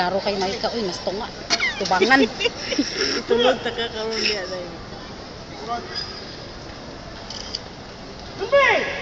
klaro kay Maika, uy, mas tunga. Tubangan. Tulog ta ka karon diya dai. Tumbe!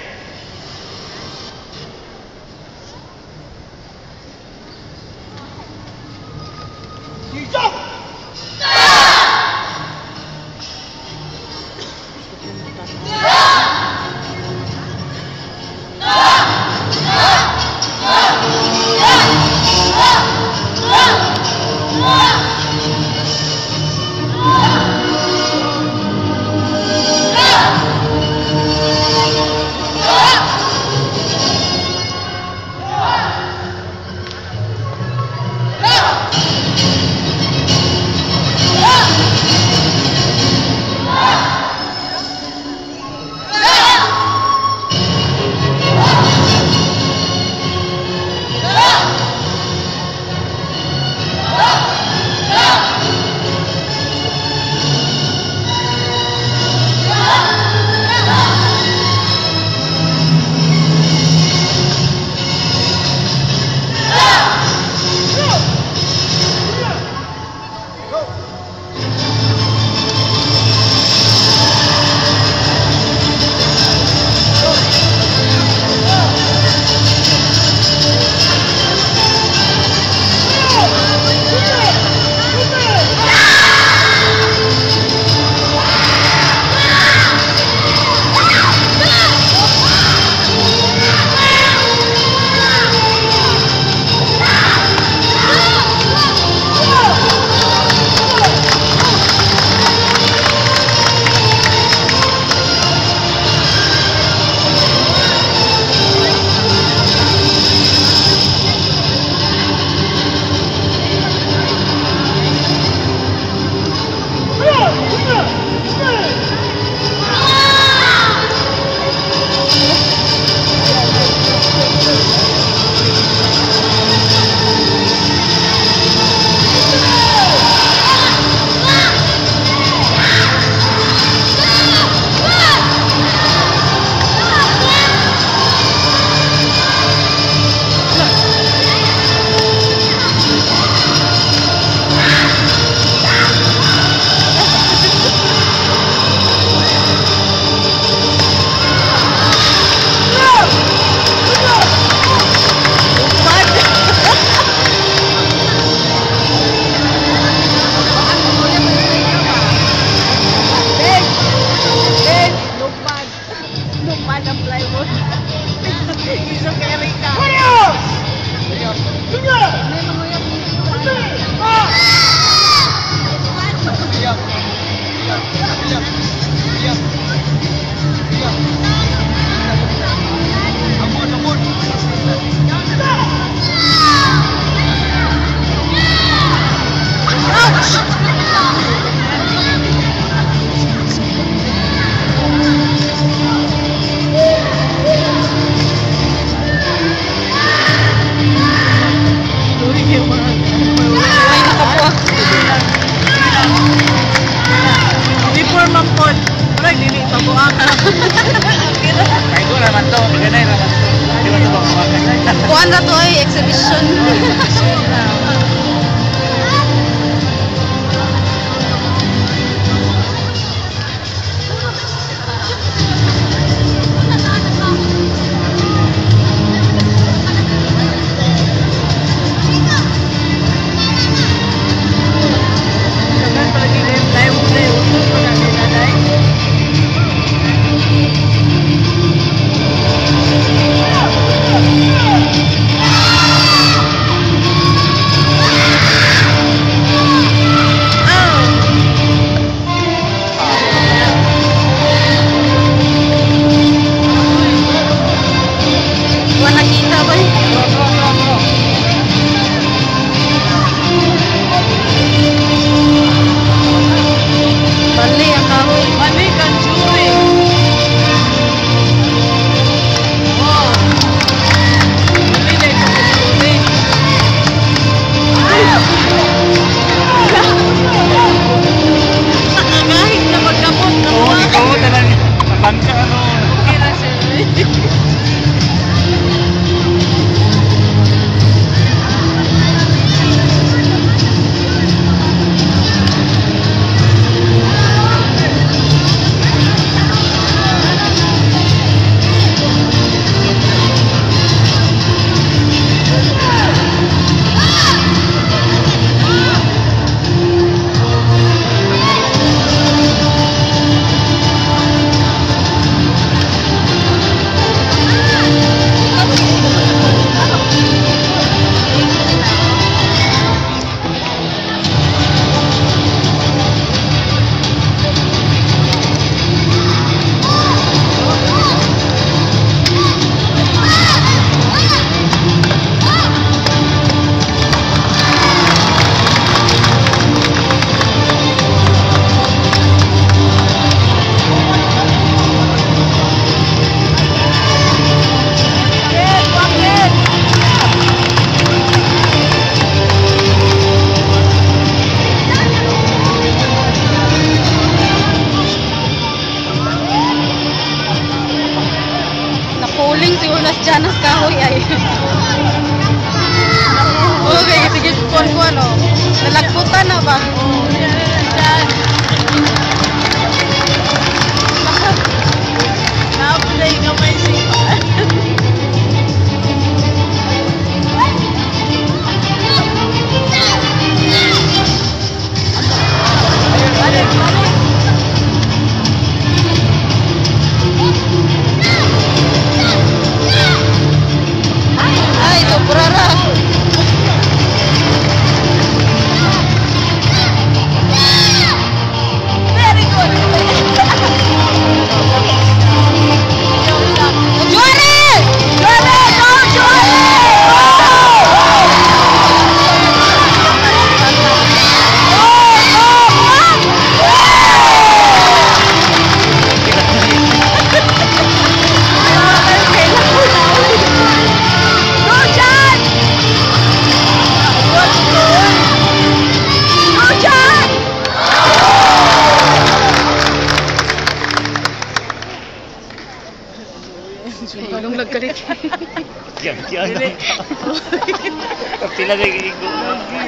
consigo unas chanas cajo y ahí. Okay, sige po ko ano. Nalagputan na ba? Nakapunay kamay siya. Thank you. Yan, yan. Pila na yung Manayaw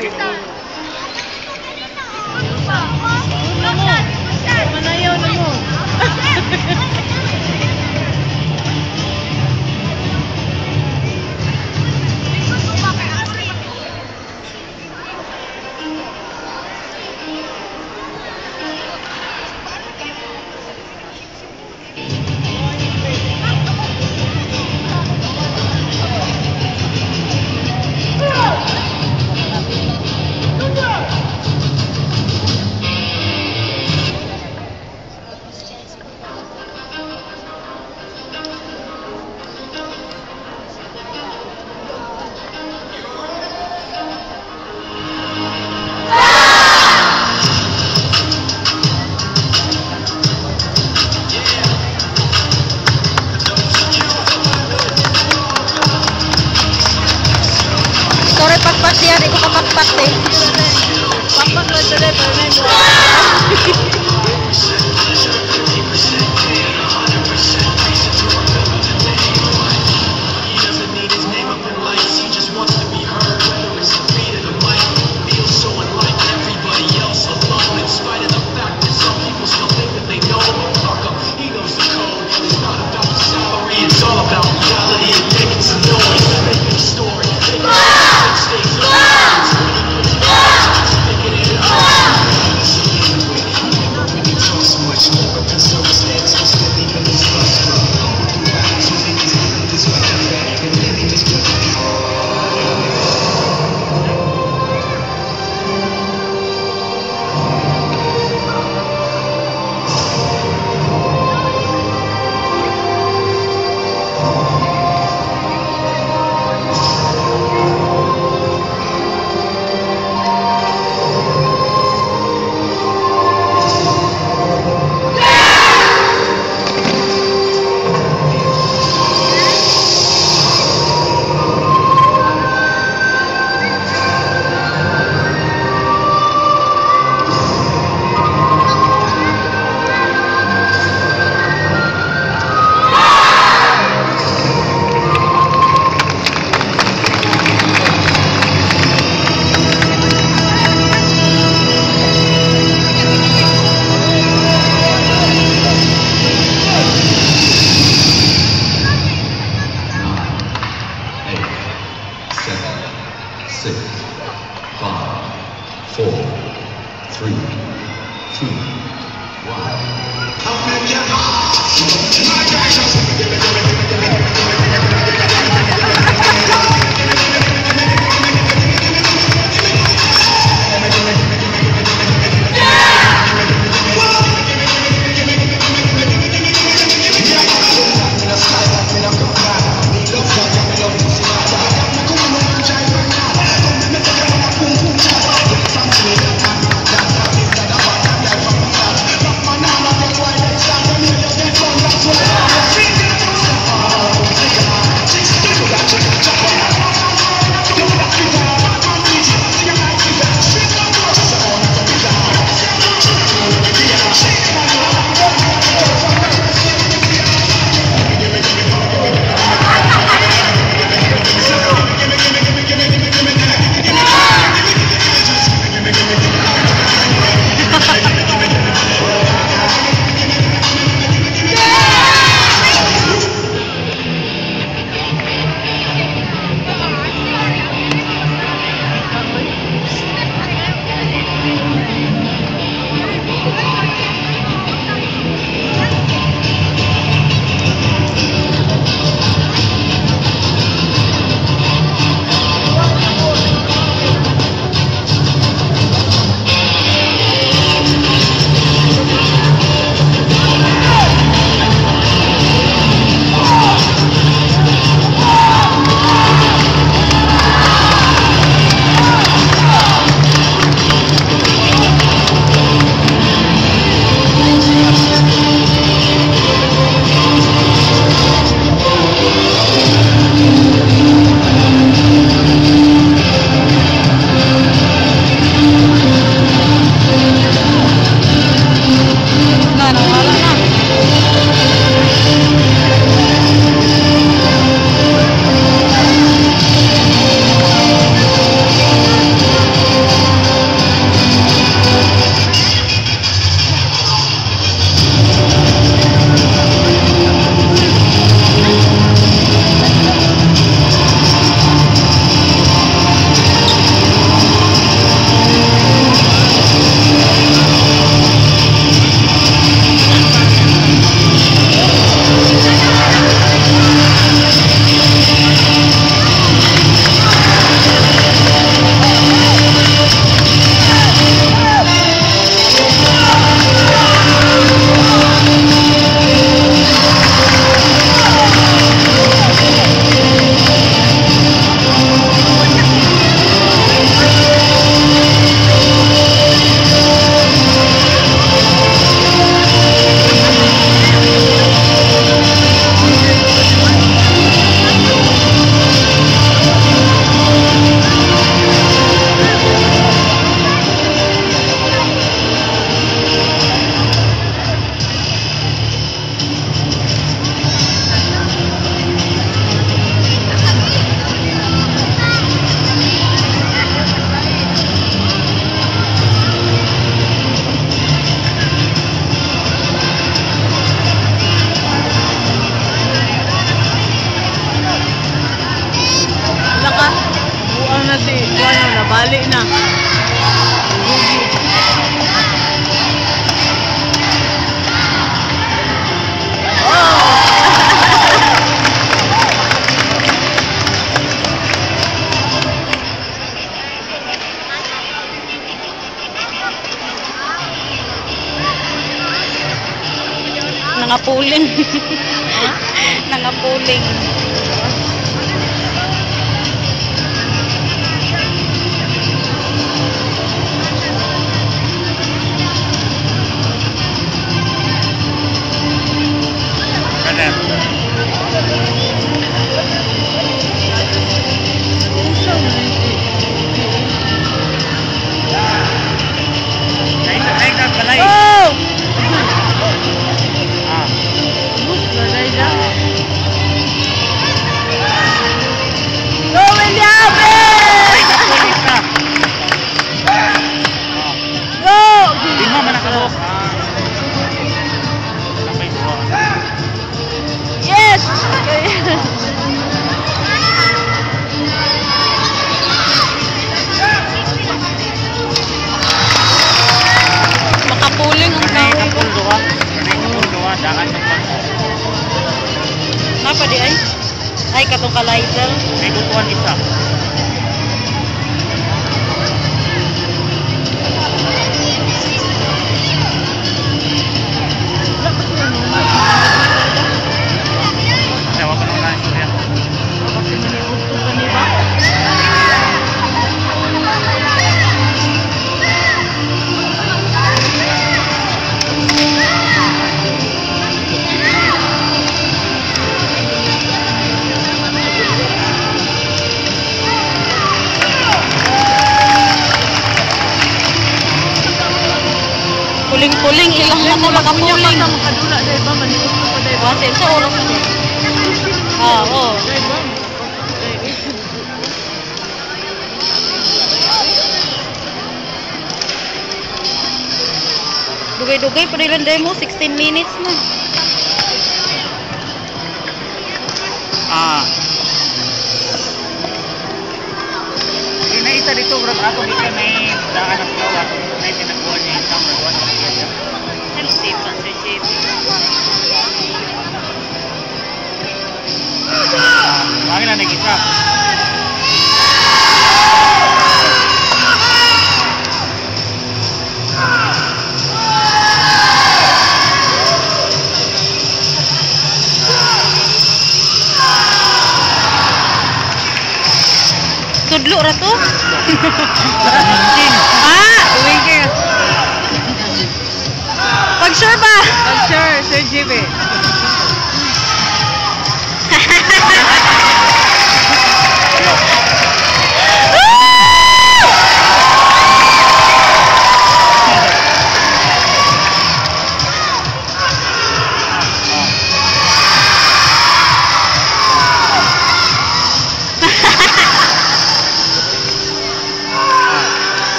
Exacte. Van parlar el telèfon, nen. six, five, four, three, two, one. Open your heart, my Nangapuling. Nangapuling. natin sa oras na din. Ah, oo. Dugay-dugay pa rin mo, 16 minutes na. Ah. Inaisa dito, bro. Ako dito may daan ng flow. Ako dito may tinagbo. quizás.